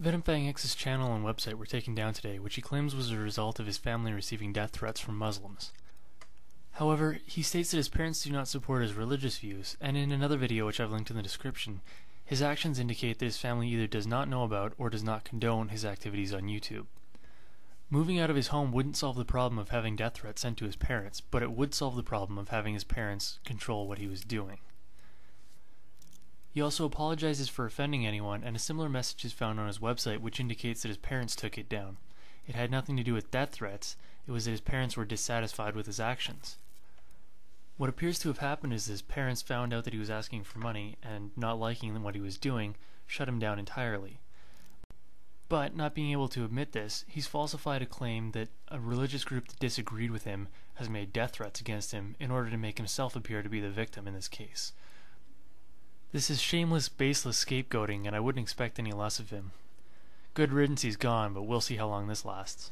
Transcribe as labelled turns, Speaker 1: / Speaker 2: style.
Speaker 1: VenomFangX's channel and website were taken down today, which he claims was a result of his family receiving death threats from Muslims. However, he states that his parents do not support his religious views, and in another video which I've linked in the description, his actions indicate that his family either does not know about or does not condone his activities on YouTube. Moving out of his home wouldn't solve the problem of having death threats sent to his parents, but it would solve the problem of having his parents control what he was doing. He also apologizes for offending anyone, and a similar message is found on his website which indicates that his parents took it down. It had nothing to do with death threats, it was that his parents were dissatisfied with his actions. What appears to have happened is his parents found out that he was asking for money, and not liking what he was doing, shut him down entirely. But, not being able to admit this, he's falsified a claim that a religious group that disagreed with him has made death threats against him in order to make himself appear to be the victim in this case. This is shameless, baseless scapegoating, and I wouldn't expect any less of him. Good riddance he's gone, but we'll see how long this lasts.